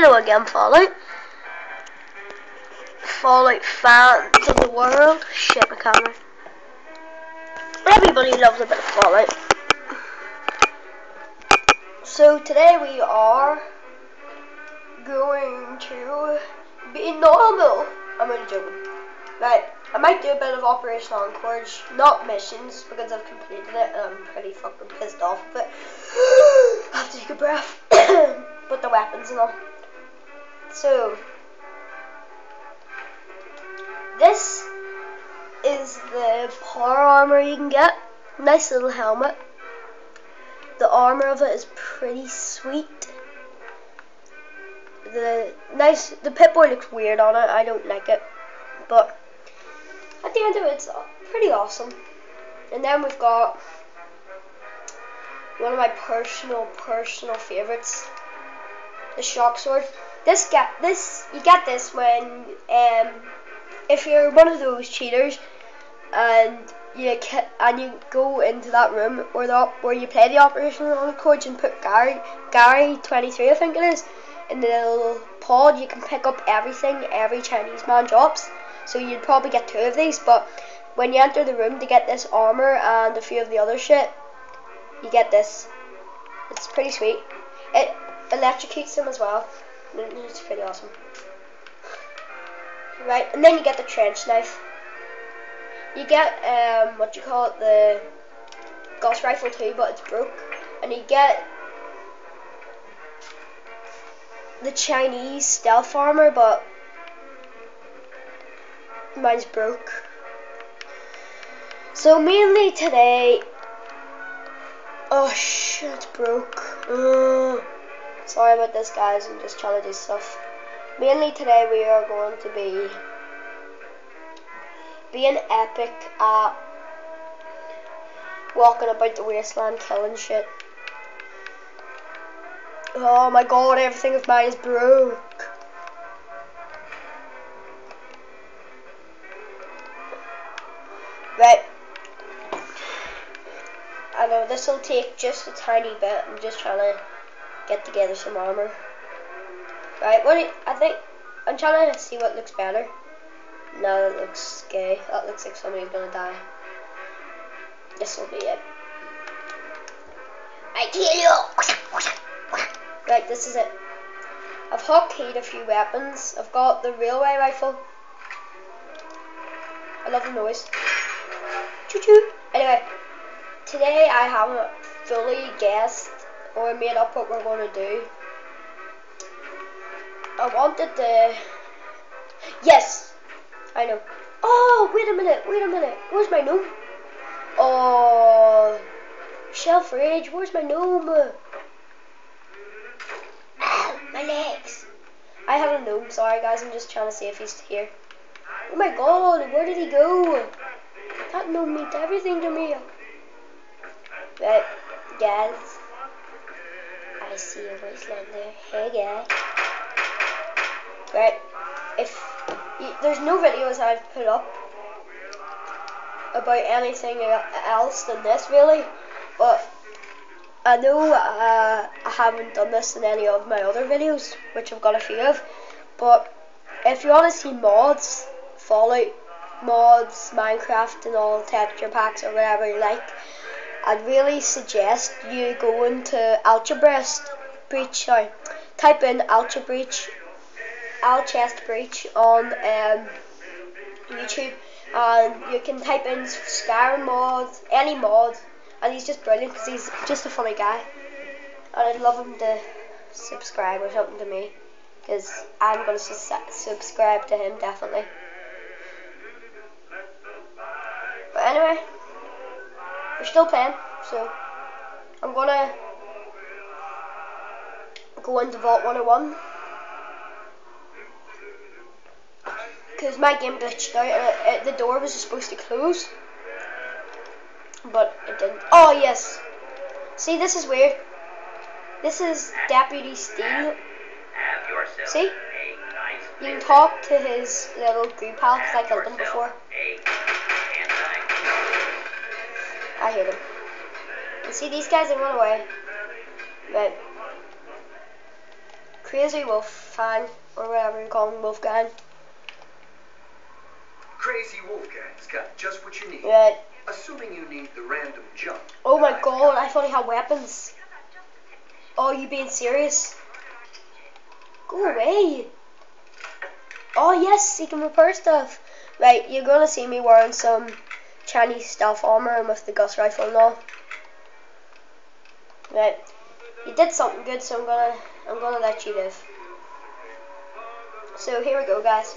Hello again, Fallout. Fallout fans of the world. Shit, my camera. Everybody loves a bit of Fallout. So today we are going to be normal. I'm only joking. Right, I might do a bit of Operation Anchorage, not missions, because I've completed it and I'm pretty fucking pissed off with it. I have to take a breath. but the weapons and all. So, this is the power armor you can get. Nice little helmet. The armor of it is pretty sweet. The nice, the Pip-Boy looks weird on it. I don't like it, but at the end of it, it's pretty awesome. And then we've got one of my personal, personal favorites, the shock sword. This get this you get this when um if you're one of those cheaters and you and you go into that room or the where you play the Operation on the Anchorage and put Gary Gary 23 I think it is in the little pod you can pick up everything every Chinese man drops. So you'd probably get two of these but when you enter the room to get this armor and a few of the other shit you get this. It's pretty sweet. It electrocutes them as well it's pretty awesome. Right, and then you get the trench knife. You get um, what you call it, the Gauss rifle too, but it's broke. And you get the Chinese stealth armor, but mine's broke. So mainly today, oh shit, it's broke. Uh, Sorry about this guys, I'm just trying to do stuff. Mainly today we are going to be being epic at walking about the wasteland killing shit. Oh my god, everything of mine is broke. Right. I know this will take just a tiny bit. I'm just trying to get together some armor. Right, what you, I think I'm trying to see what looks better. No, that looks gay. That looks like somebody's gonna die. This will be it. I kill you. Right, this is it. I've hotkeyed a few weapons. I've got the railway rifle. I love the noise. Choo choo. Anyway, today I haven't fully guessed or made up what we're going to do. I wanted the... Yes! I know. Oh, wait a minute, wait a minute. Where's my gnome? Oh, Shelf Rage, where's my gnome? Ow, my legs. I have a gnome, sorry guys, I'm just trying to see if he's here. Oh my god, where did he go? That gnome means everything to me. Right, guys. See a wasteland there. Hey guy. Right. If you, there's no videos I've put up about anything else than this really, but I know uh, I haven't done this in any of my other videos, which I've got a few of. But if you want to see mods, Fallout mods, Minecraft, and all texture packs or whatever you like, I'd really suggest you go into Ultra Breach, breach sorry, type in Ultra Breach, Alchest Breach on um, YouTube, and you can type in Skyrim mod, any mod, and he's just brilliant because he's just a funny guy, and I'd love him to subscribe or something to me, because I'm going to su subscribe to him definitely. But anyway. We're still playing, so I'm gonna go into Vault 101 because my game glitched out and it, it, the door was supposed to close, but it didn't. Oh yes, see this is weird. This is Deputy Steele. See? You can talk to his little group pal because I killed him before. I hear them. You see these guys, they run away. But Crazy Wolf Wolfgang, or whatever you call him, Wolfgang. Crazy Wolfgang's got just what you need. Right. Assuming you need the random jump. Oh my god, I thought he had weapons. Oh, you being serious? Go away. Oh yes, he can repair stuff. Right, you're gonna see me wearing some Chinese stealth armor and with the Gauss rifle and. Right, you did something good, so I'm gonna I'm gonna let you live. So here we go, guys.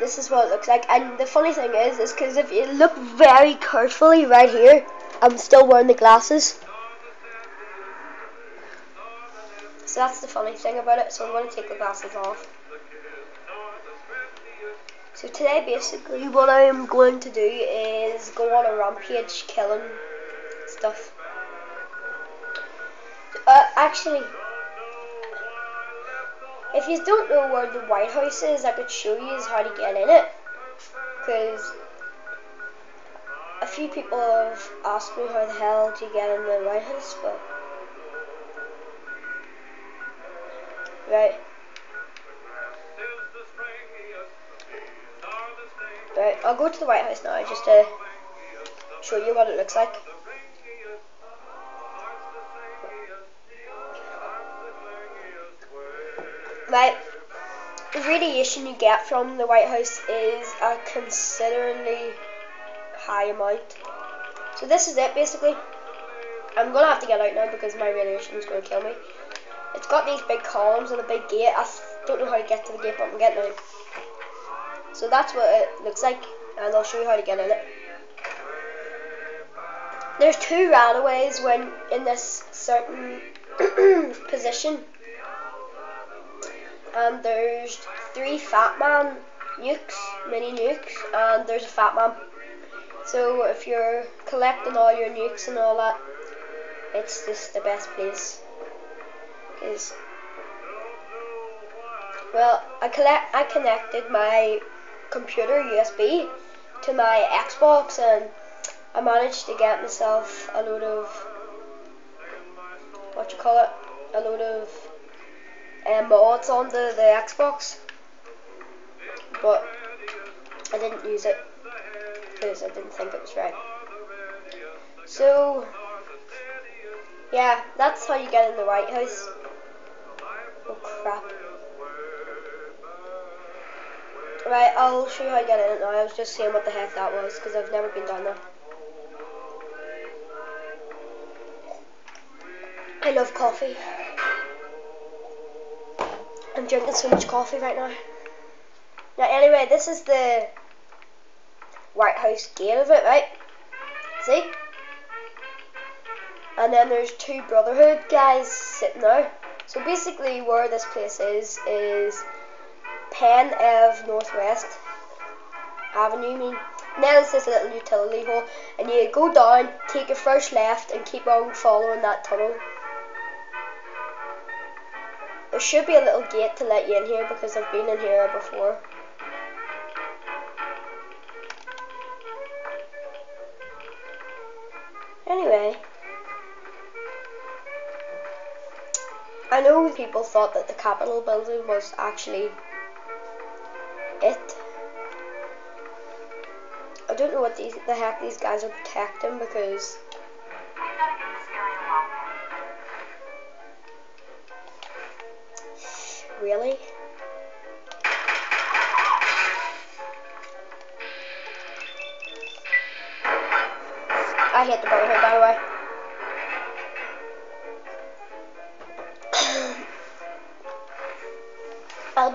This is what it looks like, and the funny thing is, is because if you look very carefully right here, I'm still wearing the glasses. So that's the funny thing about it. So I'm going to take the glasses off. So today, basically, what I am going to do is go on a rampage, killing stuff. Uh, actually, if you don't know where the White House is, I could show you how to get in it. Because a few people have asked me how the hell you get in the White House, but right. Right, I'll go to the White House now just to show you what it looks like. Right, the radiation you get from the White House is a considerably high amount. So this is it basically. I'm gonna have to get out now because my radiation is gonna kill me. It's got these big columns and a big gate. I don't know how to get to the gate, but I'm getting out. So that's what it looks like, and I'll show you how to get in it. There's two ranaways when in this certain position and there's three Fat Man nukes, mini nukes, and there's a Fat Man. So if you're collecting all your nukes and all that, it's just the best place. Cause, well, I collect, I connected my computer USB to my Xbox, and I managed to get myself a load of what you call it, a load of um, mods on the, the Xbox, but I didn't use it because I didn't think it was right. So, yeah, that's how you get in the White House. Oh crap. Right, I'll show you how to get in it now. I was just seeing what the heck that was because I've never been down there. I love coffee. I'm drinking so much coffee right now. Now, anyway, this is the White House gate of it, right? See? And then there's two Brotherhood guys sitting there. So basically, where this place is, is Penn Ave Northwest Avenue, I mean. Then it's this little utility hole, and you go down, take your first left, and keep on following that tunnel. There should be a little gate to let you in here because I've been in here before. Anyway, I know people thought that the Capitol building was actually it. I don't know what these the heck these guys are protecting because really. I hit the Brotherhood by the way.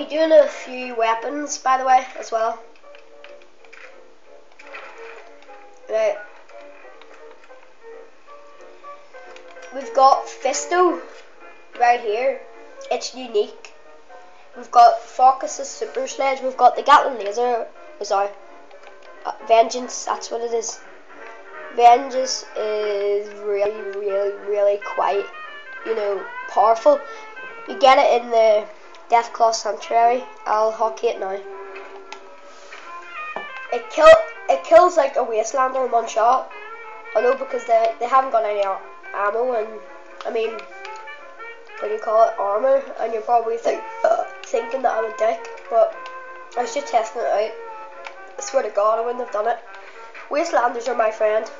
Be doing a few weapons, by the way, as well. Right. We've got Fisto right here. It's unique. We've got Fawkes's Super Sledge. We've got the Gatling Laser. Sorry. Uh, Vengeance, that's what it is. Vengeance is really, really, really quite, you know, powerful. You get it in the Deathclaw Sanctuary. I'll hockey it now. It kill it kills like a Wastelander in one shot. I know because they they haven't got any ammo and I mean, what do you call it, armor, and you're probably think, uh, thinking that I'm a dick, but I was just testing it out. I swear to God, I wouldn't have done it. Wastelanders are my friend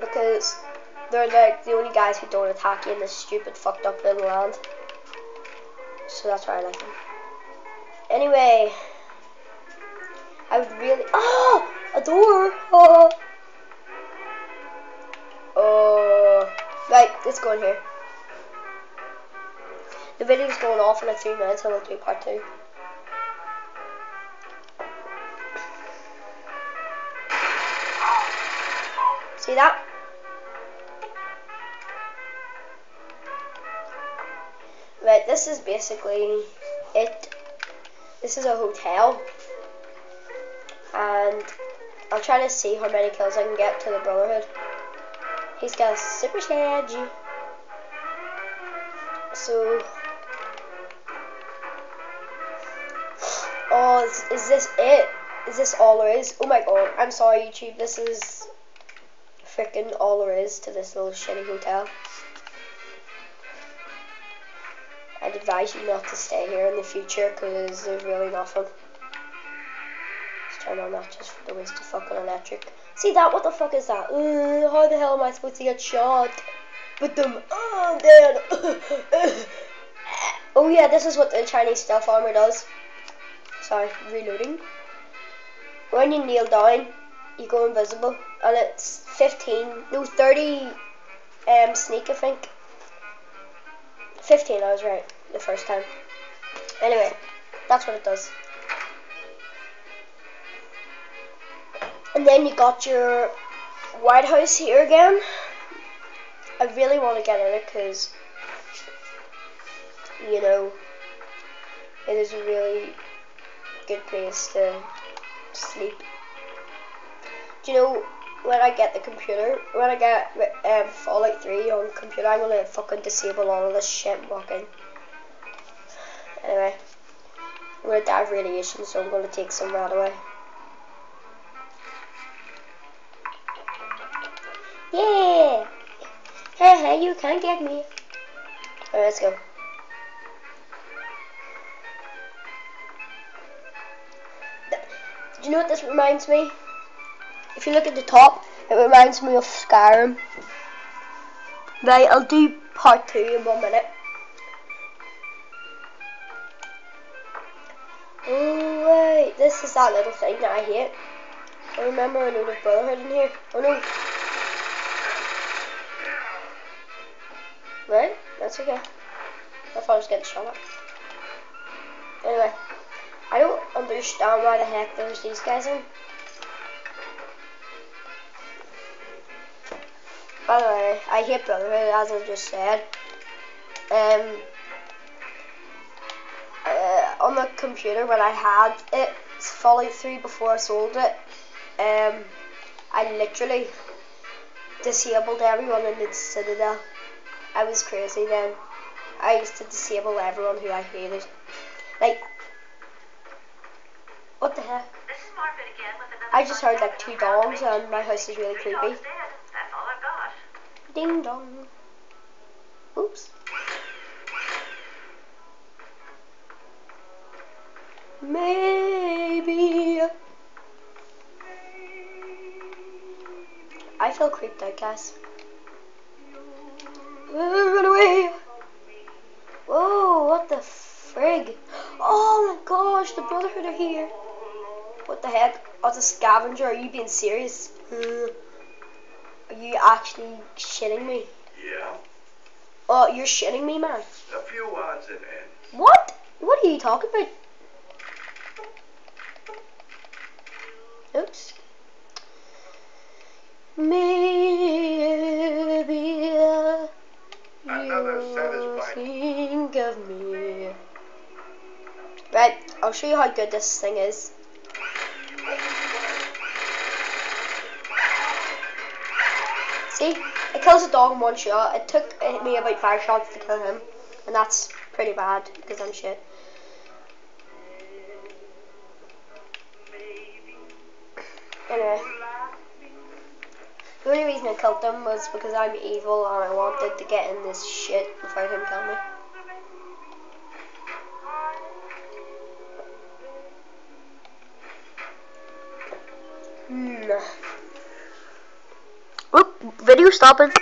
because they're like the only guys who don't attack you in this stupid, fucked up little land. So that's why I like them. Anyway, I would really. Oh, a door. Oh. Oh. Right, let's go in here. The video's going off in like three minutes, and we'll do part two. See that? Right, this is basically it. This is a hotel. And I'll try to see how many kills I can get to the Brotherhood. He's got a super sledge. So... Oh, is, is this it? Is this all there is? Oh my god, I'm sorry YouTube, this is freaking all there is to this little shitty hotel. I'd advise you not to stay here in the future because there's really nothing. Let's turn on that just for the waste of fucking electric. See that? What the fuck is that? Uh, how the hell am I supposed to get shot? With them. Oh, dead. oh yeah, this is what the Chinese stealth armor does. Sorry, reloading. When you kneel down, you go invisible, and it's 15, no 30 um, sneak I think. 15, I was right the first time. Anyway, that's what it does. And then you got your White House here again. I really want to get in it because, you know, it is a really good place to sleep. Do you know when I get the computer, when I get um, Fallout 3 on computer, I'm gonna fucking disable all of this shit and walk in. Anyway, gonna die of radiation, so I'm gonna take some right away. Yeah! Hey, hey, you can't get me. Alright, let's go. Do you know what this reminds me? If you look at the top, it reminds me of Skyrim. Right, I'll do part two in one minute. This is that little thing that I hate. I remember a of Brotherhood in here. Oh no. Right, that's okay. I thought I was getting shot at. Anyway, I don't understand why the heck there's these guys in. By the way, I hate Brotherhood as I just said. Um, uh, on the computer when I had it Fallout 3 before I sold it, um, I literally disabled everyone in the Citadel. I was crazy then. I used to disable everyone who I hated. Like, what the heck? I just heard like two dogs and my house is really creepy. Ding dong. Oops. Maybe. I feel creeped out, guys. Run away! Whoa, what the frig? Oh my gosh, the Brotherhood are here. What the heck? As a scavenger, are you being serious? Uh, are you actually shitting me? Yeah. Oh, you're shitting me, man. A few odds and ends. What? What are you talking about? Oops. Maybe you'll satisfying- think of me. Right, I'll show you how good this thing is. See, it kills a dog in one shot. It took me about five shots to kill him, and that's pretty bad because I'm shit. Anyway, The only reason I killed him was because I'm evil and I wanted to get in this shit without him killing me. Hmm. Oop, video stopping.